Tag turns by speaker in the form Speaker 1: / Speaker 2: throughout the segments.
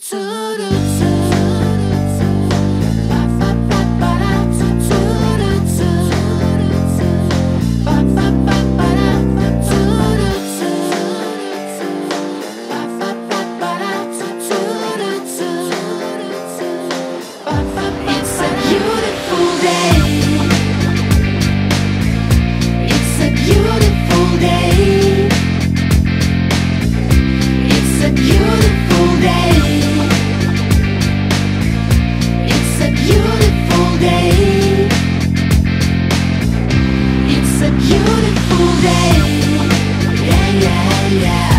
Speaker 1: To the yeah.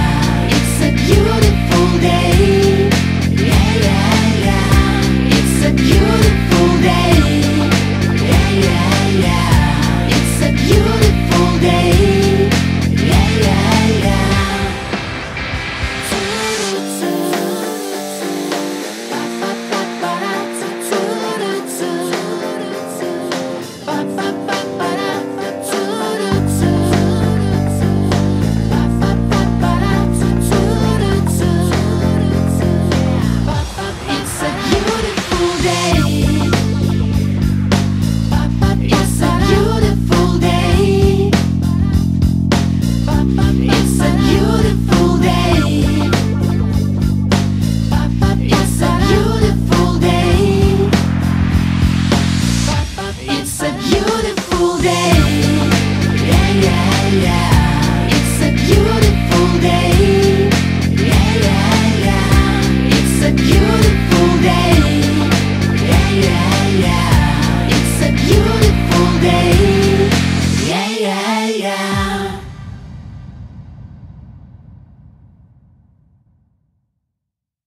Speaker 1: yeah.